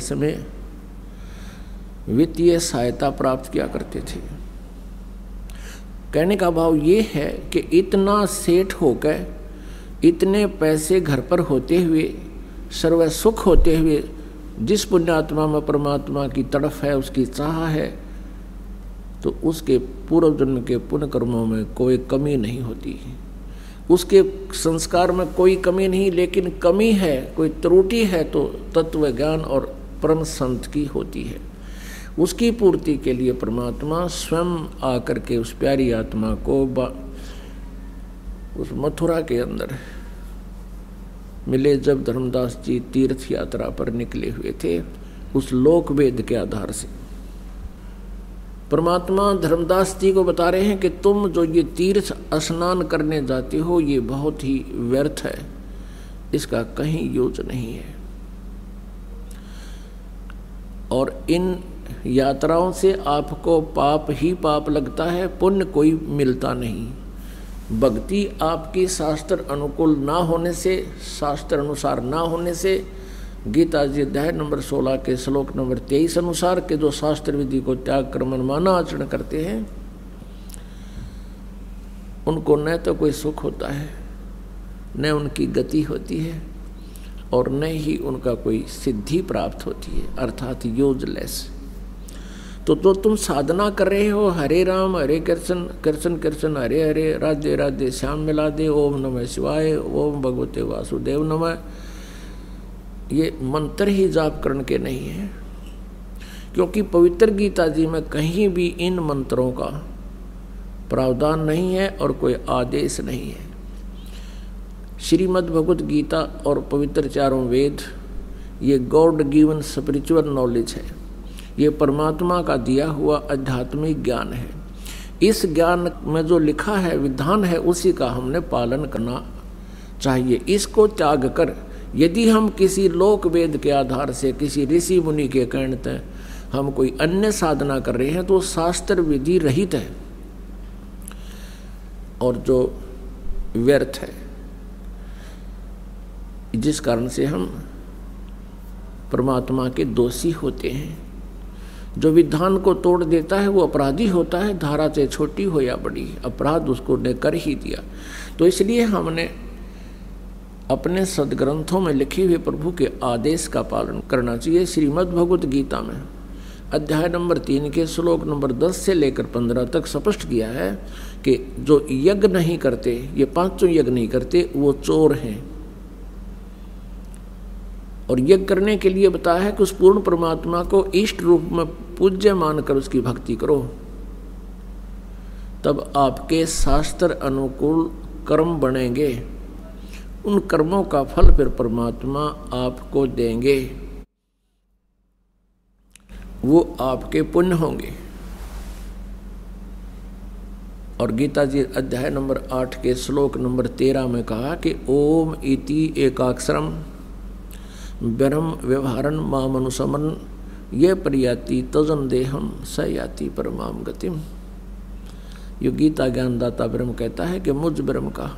समय वित्तीय सहायता प्राप्त किया करते थे। कहने का भाव ये है कि इतना सेठ होकर, इतने पैसे घर पर होते हुए सर्व सुख होते हुए, जिस पुण्यात्मा में परमात्मा की तड़फ है, उसकी चाह है तो उसके पूर्व जन्म के पुण्य कर्मों में कोई कमी नहीं होती। उसके संस्कार में कोई कमी नहीं, लेकिन कमी है, कोई त्रुटि है तो तत्व ज्ञान और परम संत की होती है। उसकी पूर्ति के लिए परमात्मा स्वयं आकर के उस प्यारी आत्मा को उस मथुरा के अंदर मिले जब धर्मदास जी तीर्थ यात्रा पर निकले हुए थे, उस लोक वेद के आधार से। परमात्मा धर्मदास जी को बता रहे हैं कि तुम जो ये तीर्थ स्नान करने जाते हो, ये बहुत ही व्यर्थ है। इसका कहीं यूज़ नहीं है। और इन यात्राओं से आपको पाप ही पाप लगता है, पुण्य कोई मिलता नहीं। भक्ति आपकी शास्त्र अनुकूल ना होने से, शास्त्र अनुसार ना होने से, गीता जी अध्याय नंबर 16 के श्लोक नंबर 23 अनुसार के जो शास्त्र विधि को त्याग कर मनमाना आचरण करते हैं, उनको न तो कोई सुख होता है, न उनकी गति होती है। और न ही उनका कोई सिद्धि प्राप्त होती है, अर्थात यूजलेस। तो तो तुम साधना कर रहे हो, हरे राम, हरे कृष्ण कृष्ण कृष्ण, हरे हरे, राधे राधे, श्याम मिला दे ओम नमः शिवाय, ओम भगवते वासुदेव नमः। ये मंत्र ही जाप करने के नहीं है, क्योंकि पवित्र गीता जी में कहीं भी इन मंत्रों का प्रावधान नहीं है और कोई आदेश नहीं है। श्रीमद् भगवत गीता और पवित्र चारों वेद, ये गॉड गिवन स्पिरिचुअल नॉलेज है। ये परमात्मा का दिया हुआ आध्यात्मिक ज्ञान है। इस ज्ञान में जो लिखा है, विधान है, उसी का हमने पालन करना चाहिए। इसको त्याग कर, यदि हम किसी लोक वेद के आधार से, किसी ऋषि मुनि के कहते हम कोई अन्य साधना कर रहे हैं तो शास्त्र विधि रहित है और जो व्यर्थ है। जिस कारण से हम परमात्मा के दोषी होते हैं, जो विधान को तोड़ देता है, वो अपराधी होता है, धारा से छोटी हो या बड़ी, अपराध उसको ने कर ही दिया। तो इसलिए हमने अपने सदग्रंथों में लिखे हुए प्रभु के आदेश का पालन करना चाहिए। श्रीमद् भगवत गीता में अध्याय नंबर तीन के श्लोक नंबर दस से लेकर पंद्रह तक स्पष्ट किया है कि जो यज्ञ नहीं करते, ये पाँचों यज्ञ नहीं करते, वो चोर हैं। और यज्ञ करने के लिए बताया है कि उस पूर्ण परमात्मा को इष्ट रूप में पूज्य मानकर उसकी भक्ति करो। तब आपके शास्त्र अनुकूल कर्म बनेंगे। उन कर्मों का फल फिर परमात्मा आपको देंगे। वो आपके पुण्य होंगे। और गीता जी अध्याय नंबर आठ के श्लोक नंबर तेरह में कहा कि ओम इति एकाक्षरम। ब्रह्म व्यवहारन माम अनुसमन, ये प्रयाति तजन देहम स याति परमाम गतिम। यो गीता ज्ञानदाता ब्रह्म कहता है कि मुझ ब्रह्म का,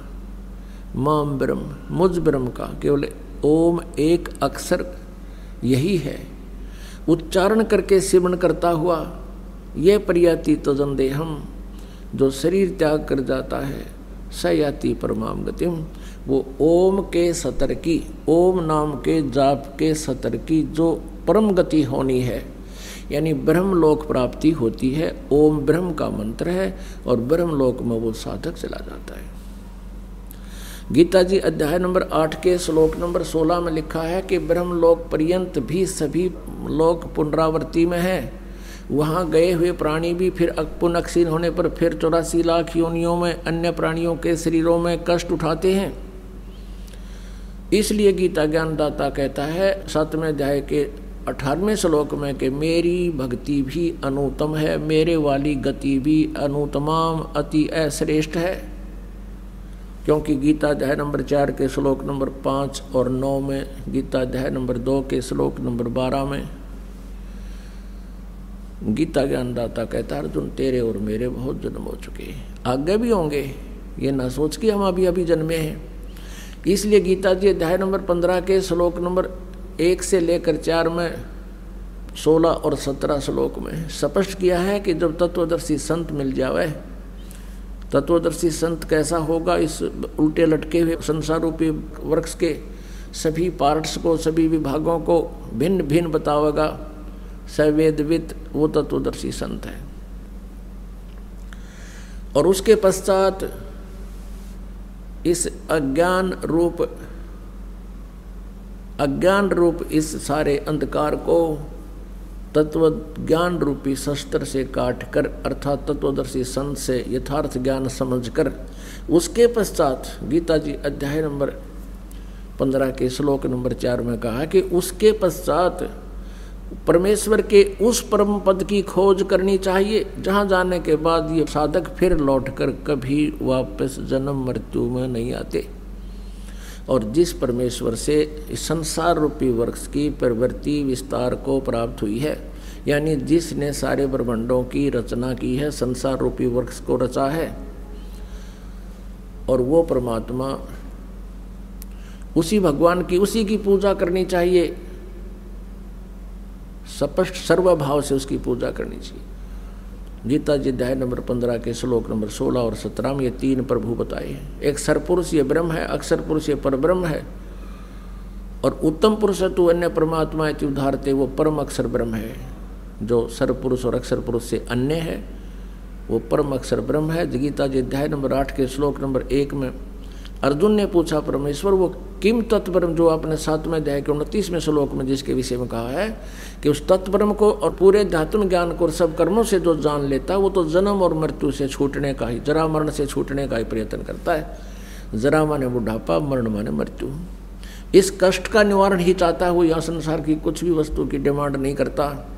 माम ब्रह्म, मुझ ब्रह्म का केवल ओम एक अक्षर यही है। उच्चारण करके सिमरण करता हुआ यह प्रयाति तजन देहम, जो शरीर त्याग कर जाता है, सयाति परमाम गतिम। वो ओम के सतर की, ओम नाम के जाप के सतर की जो परम गति होनी है, यानी ब्रह्म लोक प्राप्ति होती है, ओम ब्रह्म का मंत्र है और ब्रह्म लोक में वो साधक चला जाता है। गीता जी अध्याय नंबर आठ के श्लोक नंबर सोलह में लिखा है कि ब्रह्म लोक पर्यंत भी सभी लोक पुनरावृत्ति में है। वहाँ गए हुए प्राणी भी फिर पुनक्षीण होने पर फिर चौरासी लाख योनियों में अन्य प्राणियों के शरीरों में कष्ट उठाते हैं। इसलिए गीता ज्ञानदाता कहता है, सतवें अध्याय के अठारहवें श्लोक में कि मेरी भक्ति भी अनुतम है, मेरे वाली गति भी अनुतमाम अति अश्रेष्ठ है। क्योंकि गीता अध्याय नंबर चार के श्लोक नंबर पाँच और नौ में, गीता अध्याय नंबर दो के श्लोक नंबर बारह में, गीता ज्ञानदाता कहता है, अर्जुन, तेरे और मेरे बहुत जन्म हो चुके हैं। आगे भी होंगे, ये ना सोच के हम अभी अभी जन्मे हैं। इसलिए गीता जी अध्याय नंबर पंद्रह के श्लोक नंबर एक से लेकर चार में सोलह और सत्रह श्लोक में स्पष्ट किया है कि जब तत्वदर्शी संत मिल जावे, तत्वदर्शी संत कैसा होगा इस उल्टे लटके हुए संसार रूपी वृक्ष के सभी पार्ट्स को, सभी विभागों को भिन्न भिन्न बतावेगा। सवेदवित वो तत्वदर्शी संत है। और उसके पश्चात इस अज्ञान रूप अज्ञान रूप इस सारे अंधकार को तत्व ज्ञान रूपी शस्त्र से काट कर, अर्थात तत्वदर्शी संत से यथार्थ ज्ञान समझकर उसके पश्चात गीता जी अध्याय नंबर पंद्रह के श्लोक नंबर चार में कहा कि उसके पश्चात परमेश्वर के उस परम पद की खोज करनी चाहिए, जहाँ जाने के बाद ये साधक फिर लौटकर कभी वापस जन्म मृत्यु में नहीं आते। और जिस परमेश्वर से संसार रूपी वृक्ष की प्रवृत्ति विस्तार को प्राप्त हुई है, यानी जिसने सारे ब्रह्मंडों की रचना की है, संसार रूपी वृक्ष को रचा है, और वो परमात्मा उसी भगवान की उसी की पूजा करनी चाहिए स्पष्ट सर्वभाव से उसकी पूजा करनी चाहिए। गीता जी अध्याय नंबर पंद्रह के श्लोक नंबर सोलह और सत्रह में ये तीन प्रभु बताए हैं। एक सरपुरुष ये ब्रह्म है अक्षर पुरुष, ये परब्रह्म है। और उत्तम पुरुष है तो अन्य परमात्मा उदारते वो परम अक्षर ब्रह्म है। जो सरपुरुष और अक्षर पुरुष से अन्य है, वो परम अक्षर ब्रह्म है। गीता जी अध्याय नंबर आठ के श्लोक नंबर एक में अर्जुन ने पूछा, परमेश्वर, वो किम तत्परम जो आपने सातवें अध्याय के उनतीसवें श्लोक में जिसके विषय में कहा है कि उस तत्परम को और पूरे ध्यात्म ज्ञान को सब कर्मों से जो जान लेता है, वो तो जन्म और मृत्यु से छूटने का ही, जरा मरण से छूटने का ही प्रयत्न करता है। जरा माने बुढ़ापा, मरण माने मृत्यु। इस कष्ट का निवारण ही चाहता है, वो संसार की कुछ भी वस्तु की डिमांड नहीं करता।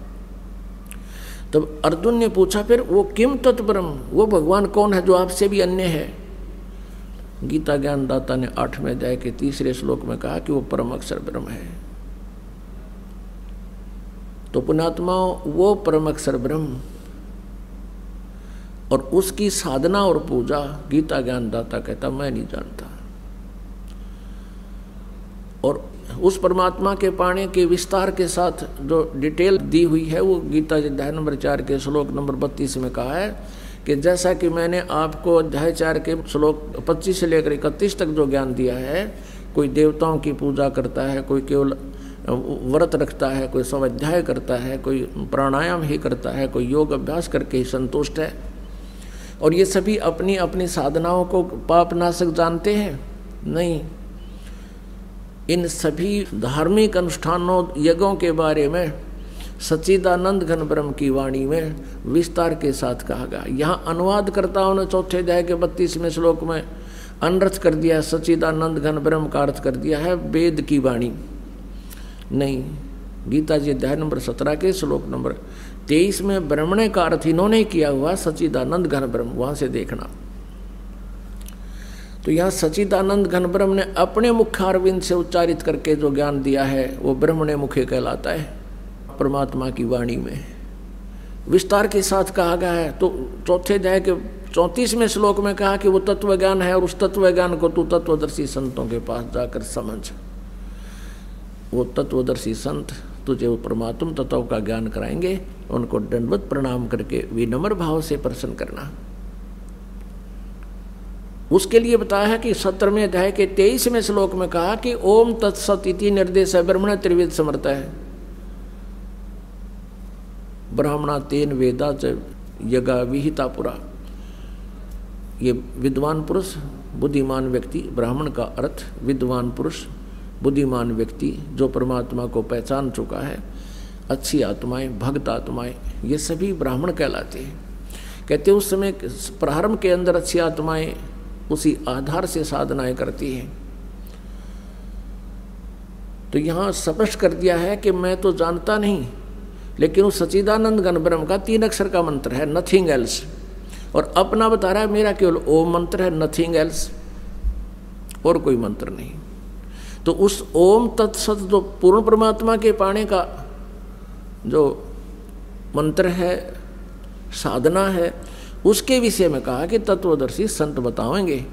तब अर्जुन ने पूछा, फिर वो किम तत्परम वो भगवान कौन है जो आपसे भी अन्य है? गीता ज्ञानदाता ने आठवें अध्याय के तीसरे श्लोक में कहा कि वो परम अक्षर ब्रह्म है। तो पुणात्मा वो परम अक्षर ब्रह्म। और उसकी साधना और पूजा गीता ज्ञानदाता कहता, मैं नहीं जानता। और उस परमात्मा के पाने के विस्तार के साथ जो डिटेल दी हुई है, वो गीता अध्याय नंबर चार के श्लोक नंबर बत्तीस में कहा है कि जैसा कि मैंने आपको अध्याय चार के श्लोक पच्चीस से लेकर इकतीस तक जो ज्ञान दिया है, कोई देवताओं की पूजा करता है, कोई केवल व्रत रखता है, कोई स्वाध्याय करता है, कोई प्राणायाम ही करता है, कोई योग अभ्यास करके ही संतुष्ट है। और ये सभी अपनी अपनी साधनाओं को पाप नाशक जानते हैं? नहीं। इन सभी धार्मिक अनुष्ठानों, यज्ञों के बारे में सच्चिदानंद घन ब्रह्म की वाणी में विस्तार के साथ कहा गया। यहाँ अनुवादकर्ताओं ने चौथे अध्याय के बत्तीसवें श्लोक में अनर्थ कर दिया है सच्चिदानंद घन ब्रह्म का अर्थ कर दिया है, वेद की वाणी। नहीं, गीता जी अध्याय नंबर सत्रह के श्लोक नंबर तेईस में ब्रह्मणे का अर्थ इन्होंने किया हुआ सचिदानंद घन ब्रह्म, वहाँ से देखना। तो यहाँ सचिदानंद घन ब्रह्म ने अपने मुखारविंद से उच्चारित करके जो ज्ञान दिया है, वो ब्रह्मणे मुखे कहलाता है। परमात्मा की वाणी में। विस्तार के साथ कहा गया है तो चौथे अध्याय के चौंतीसवें श्लोक में कहा कि वो तत्व ज्ञान है और उस तत्व ज्ञान को तू तत्वदर्शी संतों के पास जाकर समझ। वो तत्वदर्शी संत तुझे वो परमात्म तत्व का ज्ञान कराएँगे, उनको दंडवत प्रणाम करके विनम्र भाव से प्रसन्न करना। उसके लिए बताया है कि सत्रहवें अध्याय के तेईसवें श्लोक में कहा कि ओम तत्सत निर्देश है ब्रह्मण त्रिवेद समर्थ है। ब्राह्मणा तेन वेदा च यगा विहिता पुरा। ये विद्वान पुरुष, बुद्धिमान व्यक्ति, ब्राह्मण का अर्थ, विद्वान पुरुष, बुद्धिमान व्यक्ति, जो परमात्मा को पहचान चुका है, अच्छी आत्माएँ, भक्त आत्माएँ, ये सभी ब्राह्मण कहलाते हैं। कहते उस समय प्रारंभ के अंदर अच्छी आत्माएँ उसी आधार से साधनाएँ करती हैं। तो यहाँ स्पष्ट कर दिया है कि मैं तो जानता नहीं लेकिन उस सचिदानंद गण ब्रह्म का तीन अक्षर का मंत्र है नथिंग एल्स और अपना बता रहा है मेरा केवल ओम मंत्र है नथिंग एल्स और कोई मंत्र नहीं। तो उस ओम तत्सत जो पूर्ण परमात्मा के पाने का जो मंत्र है, साधना है, उसके विषय में कहा कि तत्वदर्शी संत बताएँगे।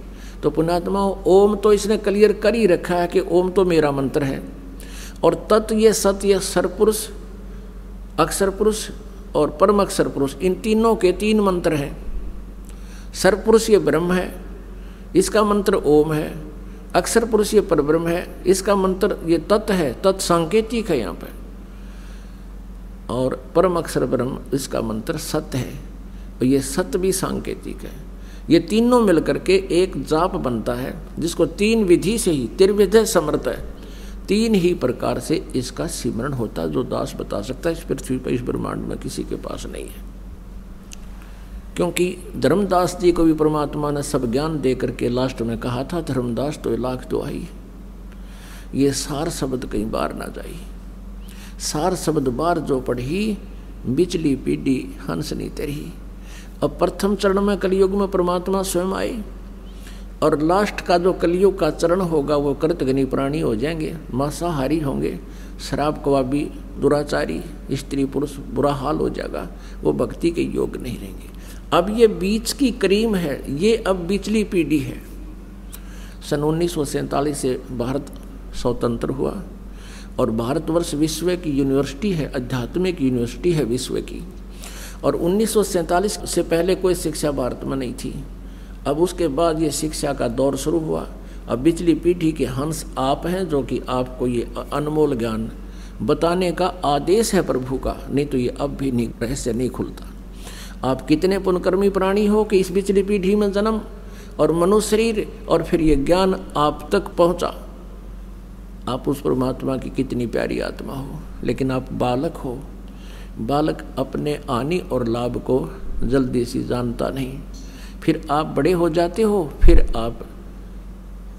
तो पुणात्मा ओम तो इसने क्लियर कर ही रखा है कि ओम तो मेरा मंत्र है। और तत्व ये सत्य सरपुरुष अक्षर पुरुष और परम अक्षर पुरुष, इन तीनों के तीन मंत्र हैं। सर्वपुरुष ये ब्रह्म है, इसका मंत्र ओम है। अक्षर पुरुष ये परब्रह्म है, इसका मंत्र ये तत् है, तत् सांकेतिक है यहाँ पर और परम अक्षर ब्रह्म, इसका मंत्र सत्य है। और ये सत्य भी सांकेतिक है। ये तीनों मिलकर के एक जाप बनता है, जिसको तीन विधि से ही, त्रिविध समर्थ है। तीन ही प्रकार से इसका सिमरण होता जो दास बता सकता है, इस पृथ्वी पर, इस ब्रह्मांड में किसी के पास नहीं है। क्योंकि धर्मदास जी को भी परमात्मा ने सब ज्ञान दे करके लास्ट में कहा था, धर्मदास तो लाख तो आई। ये सार शब्द कई बार ना जाई। सार शब्द बार जो पढ़ी, बिचली पीढ़ी हंस नहीं तेरी। अब प्रथम चरण में कलयुग में परमात्मा स्वयं आए और लास्ट का जो कलयुग का चरण होगा, वो कृतघनी प्राणी हो जाएँगे, मांसाहारी होंगे, शराब कवाबी दुराचारी, स्त्री पुरुष बुरा हाल हो जाएगा, वो भक्ति के योग नहीं रहेंगे। अब ये बीच की करीम है, ये अब बिचली पीढ़ी है। सन उन्नीस सौ सैंतालीस से भारत स्वतंत्र हुआ, और भारतवर्ष विश्व की यूनिवर्सिटी है, आध्यात्मिक यूनिवर्सिटी है विश्व की। और उन्नीस सौ सैंतालीस से पहले कोई शिक्षा भारत में नहीं थी। अब उसके बाद ये शिक्षा का दौर शुरू हुआ। अब बिचली पीढ़ी के हंस आप हैं जो कि आपको ये अनमोल ज्ञान बताने का आदेश है प्रभु का, नहीं तो ये अब भी नहीं, रहस्य नहीं खुलता। आप कितने पुनकर्मी प्राणी हो कि इस बिचली पीढ़ी में जन्म और मनुष्य शरीर और फिर ये ज्ञान आप तक पहुँचा। आप उस परमात्मा की कितनी प्यारी आत्मा हो, लेकिन आप बालक हो। बालक अपने आनी और लाभ को जल्दी से जानता नहीं। फिर आप बड़े हो जाते हो, फिर आप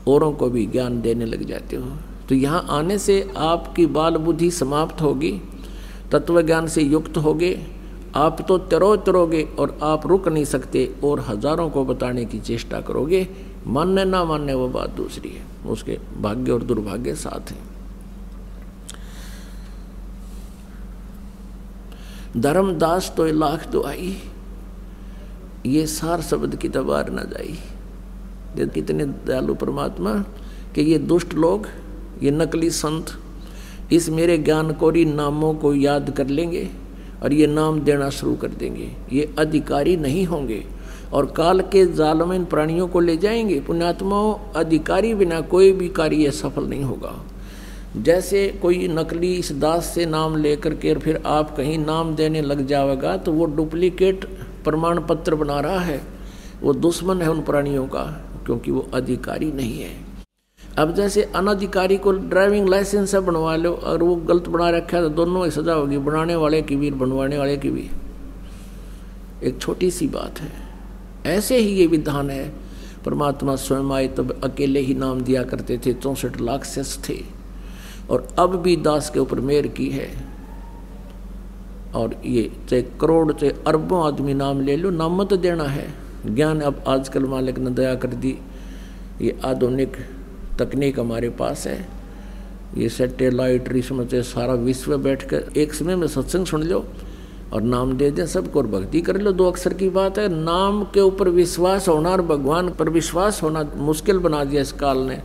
औरों को भी ज्ञान देने लग जाते हो। तो यहाँ आने से आपकी बाल बुद्धि समाप्त होगी तत्व ज्ञान से युक्त होगे, आप तो तरो तरोगे और आप रुक नहीं सकते और हज़ारों को बताने की चेष्टा करोगे। मानने ना मानने वो बात दूसरी है, उसके भाग्य और दुर्भाग्य साथ हैं। धर्मदास तो लाख तो आई। ये सार शब्द की तबार न जाई। कितने दयालु परमात्मा कि ये दुष्ट लोग, ये नकली संत, इस मेरे ज्ञान कोरी नामों को याद कर लेंगे और ये नाम देना शुरू कर देंगे। ये अधिकारी नहीं होंगे और काल के जाल में इन प्राणियों को ले जाएँगे। पुण्यात्माओं अधिकारी बिना कोई भी कार्य सफल नहीं होगा। जैसे कोई नकली इस दास से नाम लेकर के और फिर आप कहीं नाम देने लग जाएगा तो वो डुप्लीकेट प्रमाण पत्र बना रहा है, वो दुश्मन है उन प्राणियों का, क्योंकि वो अधिकारी नहीं है। अब जैसे अनधिकारी को ड्राइविंग लाइसेंस है, बनवा लो, और वो गलत बना रखा है तो दोनों ही सजा होगी, बनाने वाले की भी, बनवाने वाले की भी। एक छोटी सी बात है। ऐसे ही ये विधान है, परमात्मा स्वयं आए तब अकेले ही नाम दिया करते थे, चौंसठ लाख शेष थे, और अब भी दास के ऊपर मेयर की है। और ये चाहे करोड़, चाहे अरबों आदमी नाम ले लो नाम मत देना है। ज्ञान अब आजकल मालिक ने दया कर दी। ये आधुनिक तकनीक हमारे पास है। ये सेटेलाइट रिश्म से सारा विश्व बैठ कर एक समय में सत्संग सुन लो और नाम दे दें सबको और भक्ति कर लो। दो अक्षर की बात है, नाम के ऊपर विश्वास होना और भगवान पर विश्वास होना मुश्किल बना दिया इस काल ने।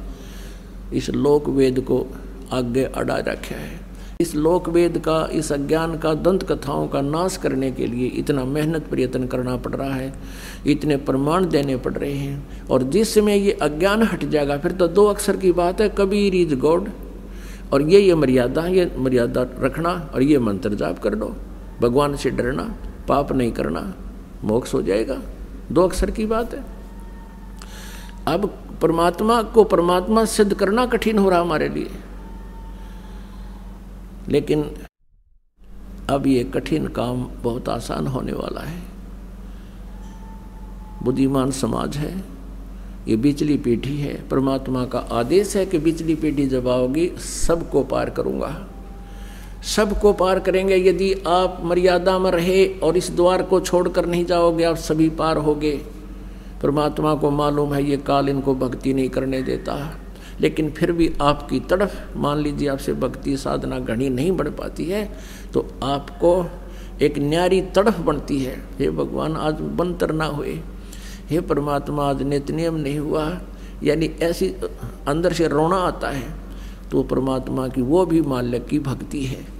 इस लोक वेद को आगे अड़ा रखा है। इस लोक वेद का, इस अज्ञान का दंत कथाओं का नाश करने के लिए इतना मेहनत प्रयत्न करना पड़ रहा है, इतने प्रमाण देने पड़ रहे हैं। और जिस समय ये अज्ञान हट जाएगा, फिर तो दो अक्षर की बात है, कबीर इज़ गॉड। और ये ये मर्यादा ये मर्यादा रखना और ये मंत्र जाप कर लो भगवान से डरना, पाप नहीं करना, मोक्ष हो जाएगा। दो अक्षर की बात है। अब परमात्मा को परमात्मा सिद्ध करना कठिन हो रहा हमारे लिए। लेकिन अब ये कठिन काम बहुत आसान होने वाला है। बुद्धिमान समाज है, ये बिचली पीढ़ी है, परमात्मा का आदेश है कि बिचली पीढ़ी जब आओगी, सबको पार करूँगा। सबको पार करेंगे यदि आप मर्यादा में रहे और इस द्वार को छोड़कर नहीं जाओगे, आप सभी पार होगे। परमात्मा को मालूम है ये काल इनको भक्ति नहीं करने देता। लेकिन फिर भी आपकी तड़फ मान लीजिए आपसे भक्ति साधना घनी नहीं बढ़ पाती है तो आपको एक न्यारी तड़फ बनती है। हे भगवान, आज बंतर ना हुए। हे परमात्मा, आज नियम नहीं हुआ। यानी ऐसी अंदर से रोना आता है तो परमात्मा की वो भी माल्य की भक्ति है।